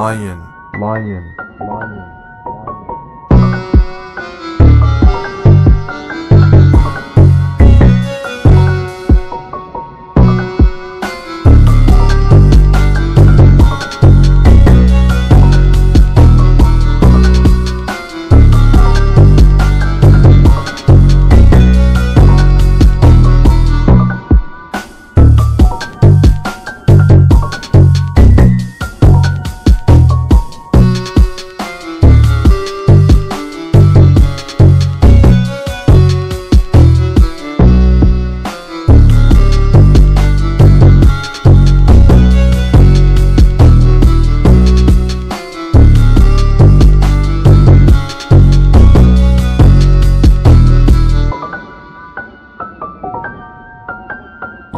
lion, lion, lion.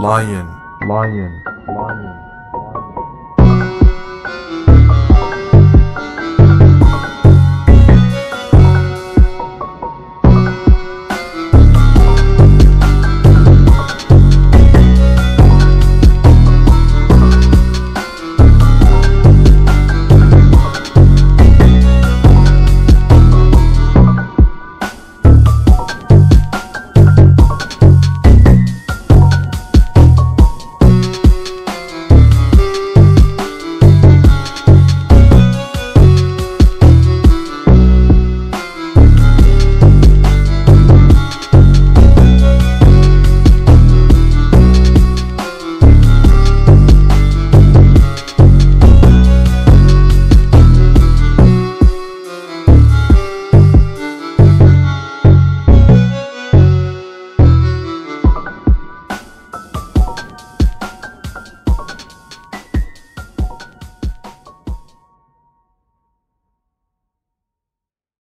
Lion, lion, lion.